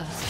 First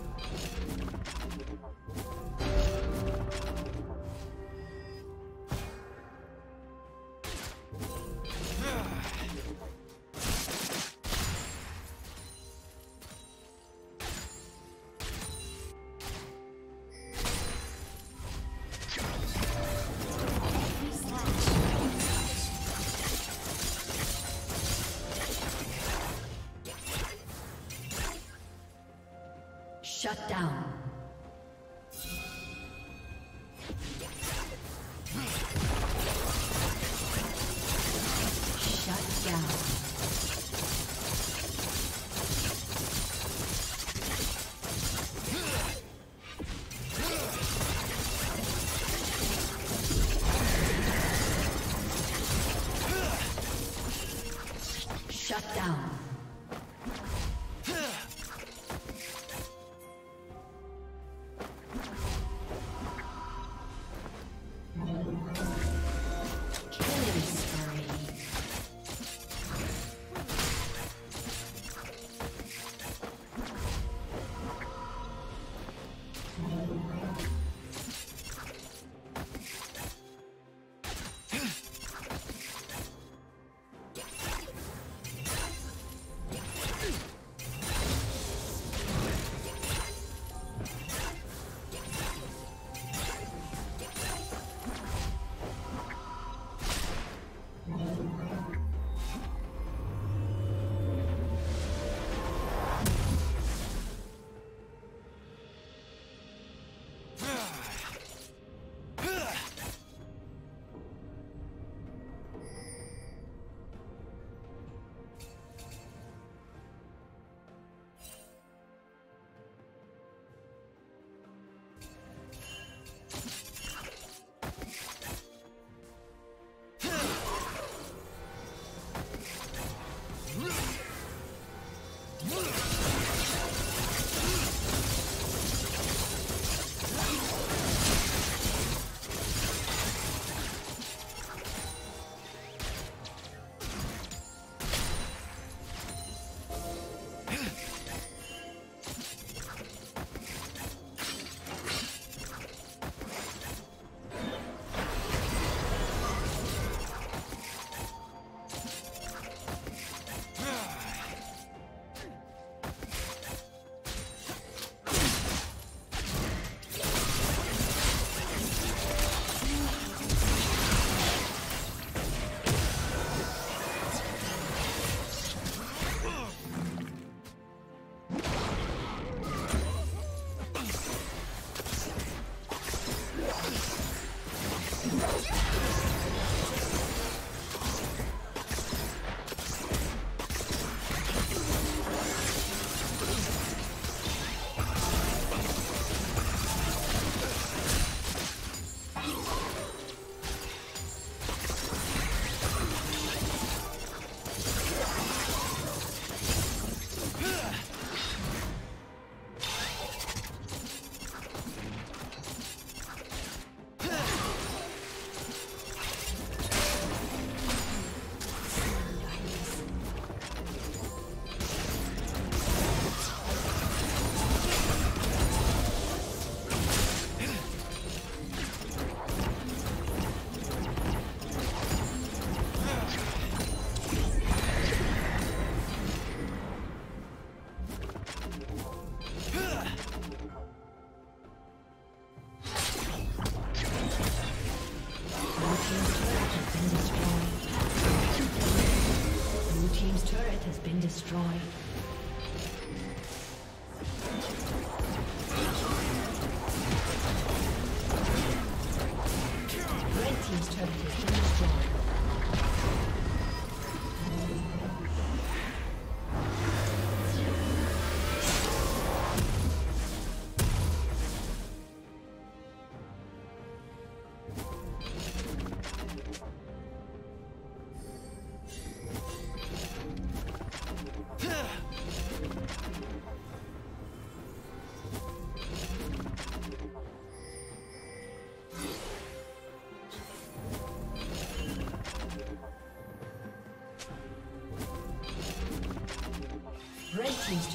Shut down.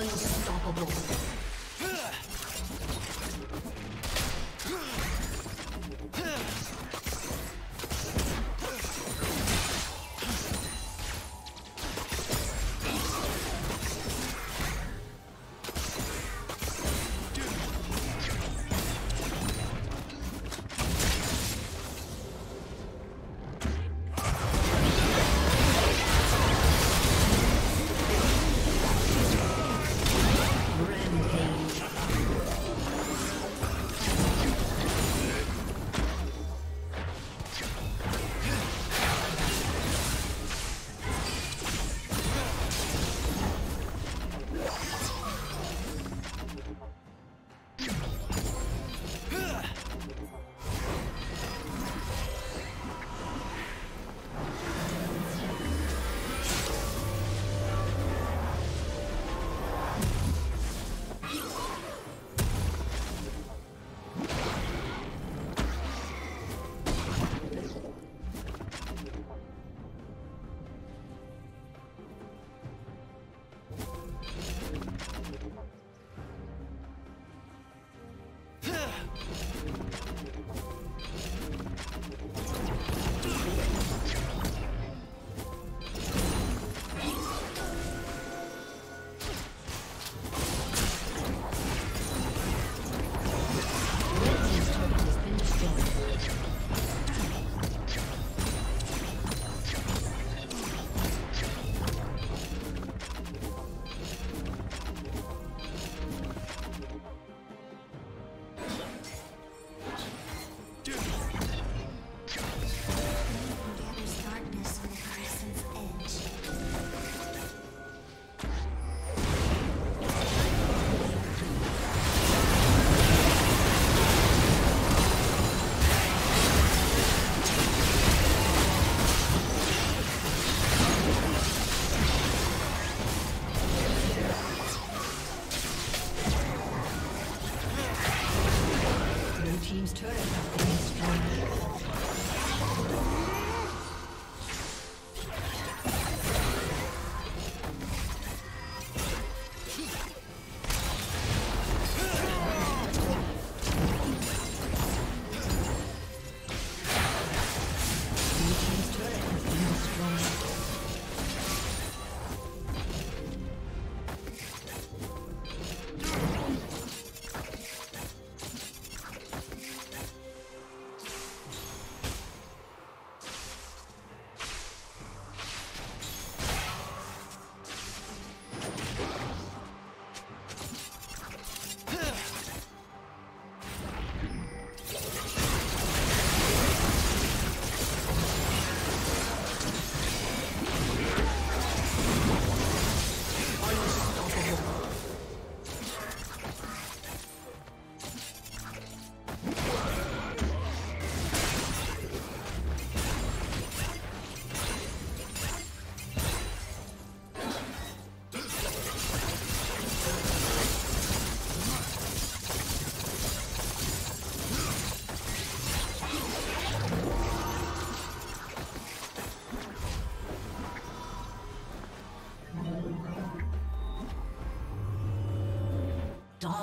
Unstoppable.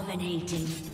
Dominating.